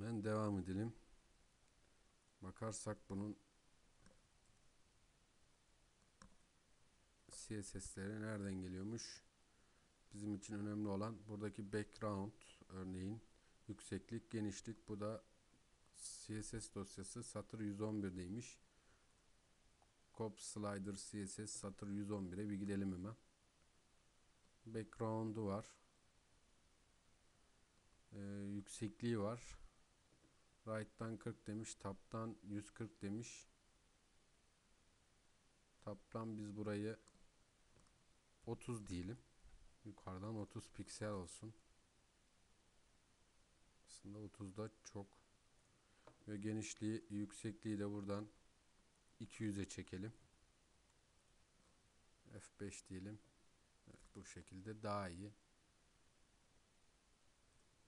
Hemen devam edelim. Bakarsak bunun CSS'leri nereden geliyormuş? Bizim için önemli olan buradaki background örneğin yükseklik, genişlik. Bu da CSS dosyası satır 111'deymiş. Cop Slider CSS satır 111'e bir gidelim hemen. Background'u var. Ee, yüksekliği var. Right'tan 40 demiş. Top'tan 140 demiş. Top'tan biz burayı 30 diyelim. Yukarıdan 30 piksel olsun. Aslında 30 da çok. Ve genişliği, yüksekliği de buradan 200'e çekelim. F5 diyelim. Evet, bu şekilde daha iyi.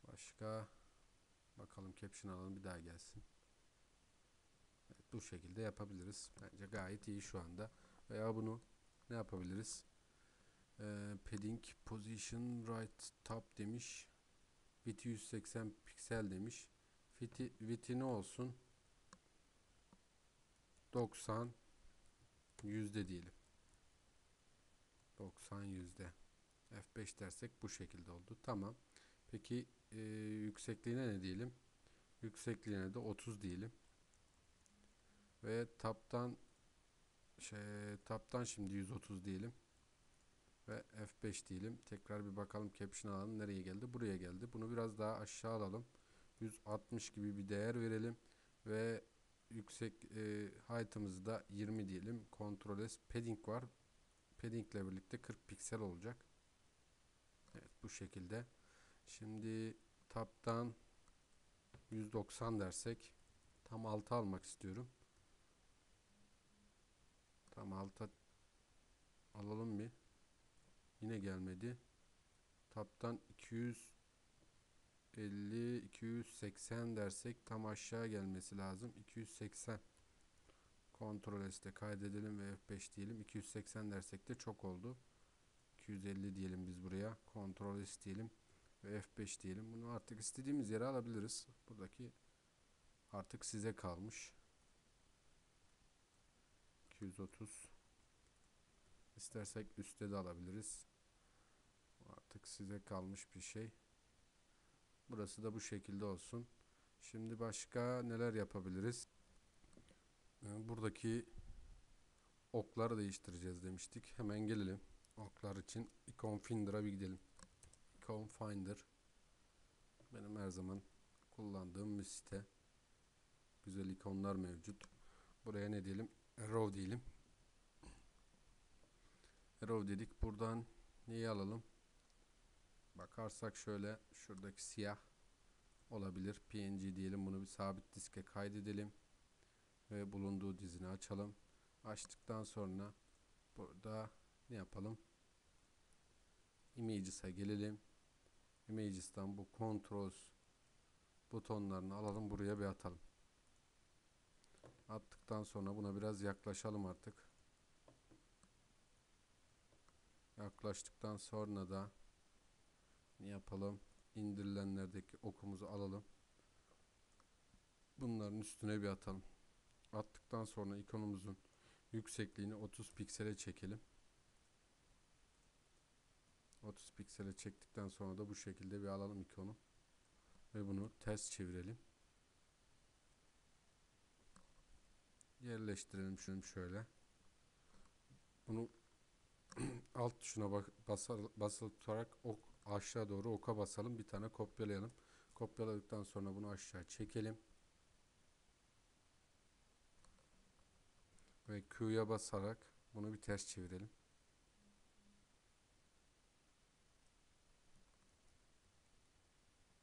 Başka bakalım caption alalım bir daha gelsin. Evet, bu şekilde yapabiliriz. Bence gayet iyi şu anda. Veya bunu ne yapabiliriz? Ee, padding position right top demiş. Width 180 piksel demiş. Width'i width'i ne olsun? 90 yüzde diyelim. 90 yüzde. F5 dersek bu şekilde oldu. Tamam. Peki e, yüksekliğine ne diyelim? Yüksekliğine de 30 diyelim. Ve taptan şey taptan şimdi 130 diyelim. Ve F5 diyelim. Tekrar bir bakalım caption alalım. Nereye geldi? Buraya geldi. Bunu biraz daha aşağı alalım. 160 gibi bir değer verelim. Ve yüksek e, height'ımızı da 20 diyelim. Ctrl S padding var. Padding ile birlikte 40 piksel olacak. Evet bu şekilde. Şimdi taptan 190 dersek tam 6 almak istiyorum. Tam 6 alalım bir. Yine gelmedi. Taptan 250 280 dersek tam aşağı gelmesi lazım. 280 Ctrl S'te kaydedelim ve F5 diyelim. 280 dersek de çok oldu. 250 diyelim biz buraya. Ctrl S diyelim ve F5 diyelim. Bunu artık istediğimiz yere alabiliriz. Buradaki artık size kalmış. 230 İstersek üstte de alabiliriz. Artık size kalmış bir şey. Burası da bu şekilde olsun. Şimdi başka neler yapabiliriz? Ee, Buradaki okları değiştireceğiz demiştik. Hemen gelelim. Oklar için Icon Finder'a bir gidelim. Icon Finder benim her zaman kullandığım bir site. Güzel ikonlar mevcut. Buraya ne diyelim? Arrow diyelim. Arrow dedik. Buradan neyi alalım? Bakarsak şöyle şuradaki siyah olabilir. PNG diyelim. Bunu bir sabit diske kaydedelim. Ve bulunduğu dizini açalım. Açtıktan sonra burada ne yapalım? Images'a gelelim. Images'tan bu controls butonlarını alalım buraya bir atalım. Attıktan sonra buna biraz yaklaşalım artık. Yaklaştıktan sonra da ne yapalım? İndirilenlerdeki okumuzu alalım. Bunların üstüne bir atalım. Attıktan sonra ikonumuzun yüksekliğini 30 piksele çekelim. 30 piksele çektikten sonra da bu şekilde bir alalım ikonu. Ve bunu ters çevirelim. Yerleştirelim şunu şöyle. Bunu alt tuşuna bak basar, basılı tutarak ok aşağı doğru oka basalım. Bir tane kopyalayalım. Kopyaladıktan sonra bunu aşağı çekelim. Ve Q'ya basarak bunu bir ters çevirelim.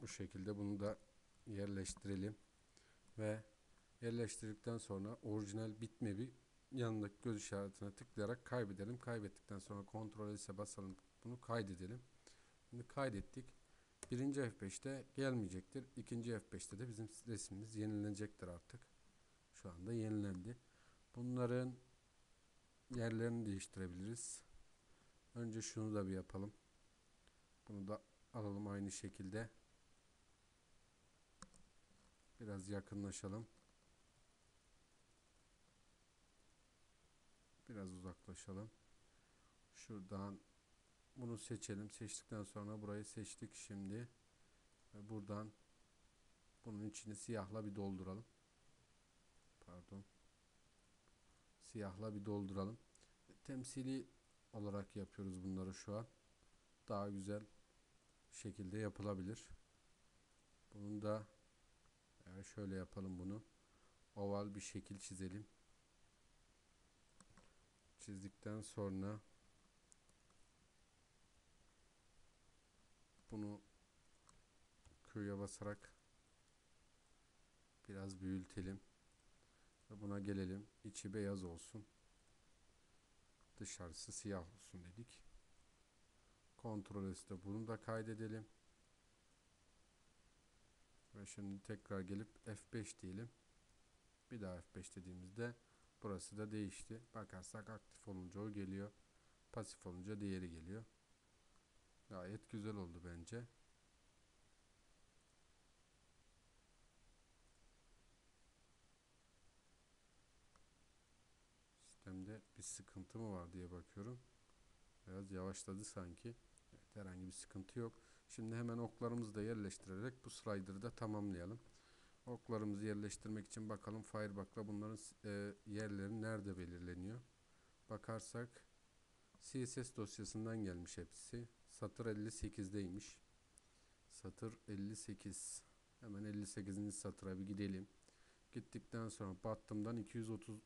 Şekilde bunu da yerleştirelim. Ve yerleştirdikten sonra orijinal bitmemi yanındaki göz işaretine tıklayarak kaybedelim. Kaybettikten sonra kontrol ise basalım. Bunu kaydedelim. Şimdi kaydettik. Birinci F5'te gelmeyecektir. İkinci F5'te de bizim resmimiz yenilenecektir artık. Şu anda yenilendi. Bunların yerlerini değiştirebiliriz. Önce şunu da bir yapalım. Bunu da alalım aynı şekilde. Biraz yakınlaşalım. Biraz uzaklaşalım. Şuradan bunu seçelim. Seçtikten sonra burayı seçtik şimdi. Ve buradan bunun içini siyahla bir dolduralım. Pardon. Siyahla bir dolduralım. Temsili olarak yapıyoruz bunları şu an. Daha güzel şekilde yapılabilir. Bunun da yani şöyle yapalım bunu. Oval bir şekil çizelim. Çizdikten sonra bunu Q'ya basarak biraz büyütelim. Ve buna gelelim. İçi beyaz olsun. Dışarısı siyah olsun dedik. Ctrl S'te bunu da kaydedelim. Ve şimdi tekrar gelip F5 diyelim. Bir daha F5 dediğimizde burası da değişti. Bakarsak aktif olunca o geliyor. Pasif olunca diğeri geliyor. Gayet güzel oldu bence. Sistemde bir sıkıntı mı var diye bakıyorum. Biraz yavaşladı sanki. Evet, herhangi bir sıkıntı yok. Şimdi hemen oklarımızı da yerleştirerek bu slider'ı da tamamlayalım. Oklarımızı yerleştirmek için bakalım Firebug'la bunların e, yerleri nerede belirleniyor. Bakarsak CSS dosyasından gelmiş hepsi. Satır 58'deymiş. Satır 58. Hemen 58. satıra bir gidelim. Gittikten sonra bottom'dan 230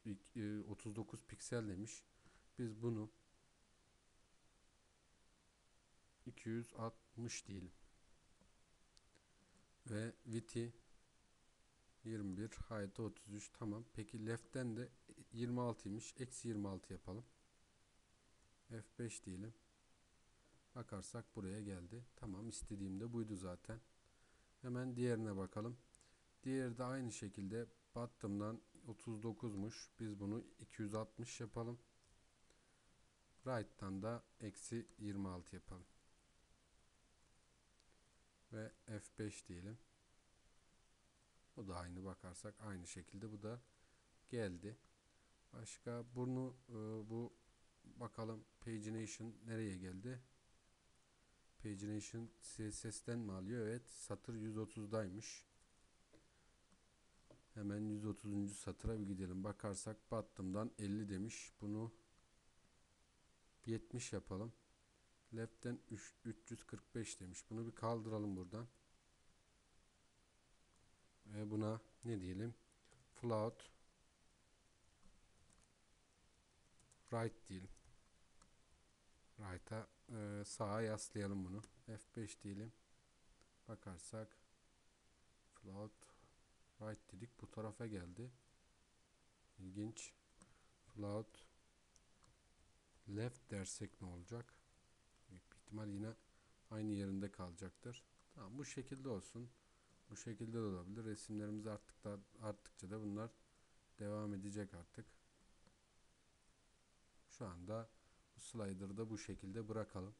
39 e, piksel demiş. Biz bunu 260 diyelim. Ve width'i 21, height'ı 33 tamam. Peki left'ten de 26'ymış. Eksi 26 yapalım. F5 diyelim. Bakarsak buraya geldi. Tamam istediğimde buydu zaten. Hemen diğerine bakalım. Diğeri de aynı şekilde bottom'dan 39'muş. Biz bunu 260 yapalım. Right'tan da eksi 26 yapalım. Ve F5 diyelim. Bu da aynı bakarsak aynı şekilde bu da geldi. Başka burnu e, bu bakalım pagination nereye geldi? Pagination CSS'ten mi alıyor? Evet satır 130'daymış. Hemen 130. satıra bir gidelim. Bakarsak battımdan 50 demiş. Bunu 70 yapalım. Left'ten 345 demiş. Bunu bir kaldıralım buradan. Ve buna ne diyelim? Float right diyelim. Right'a e, sağa yaslayalım bunu. F5 diyelim. Bakarsak float right dedik. Bu tarafa geldi. İlginç. Float left dersek ne olacak? İhtimal yine aynı yerinde kalacaktır. Tamam bu şekilde olsun. Bu şekilde de olabilir. Resimlerimiz artık da arttıkça da bunlar devam edecek artık. Şu anda bu slider'ı da bu şekilde bırakalım.